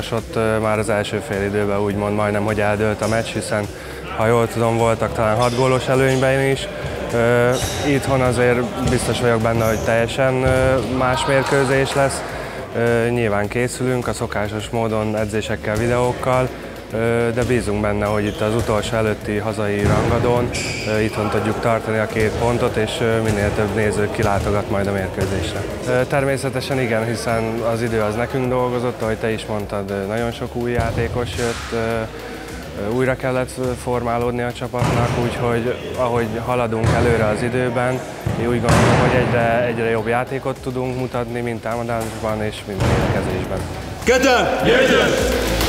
és ott már az első fél időben úgymond majdnem, hogy eldőlt a meccs, hiszen ha jól tudom, voltak talán hat gólos előnyben is. Itthon azért biztos vagyok benne, hogy teljesen más mérkőzés lesz. Nyilván készülünk a szokásos módon edzésekkel, videókkal, de bízunk benne, hogy itt az utolsó előtti hazai rangadón itthon tudjuk tartani a két pontot, és minél több néző kilátogat majd a mérkőzésre. Természetesen igen, hiszen az idő az nekünk dolgozott, ahogy te is mondtad, nagyon sok új játékos jött, újra kellett formálódni a csapatnak, úgyhogy ahogy haladunk előre az időben, én úgy gondolom, hogy egyre, egyre jobb játékot tudunk mutatni, mind támadásban és mind védekezésben. Ketten! Jegyet!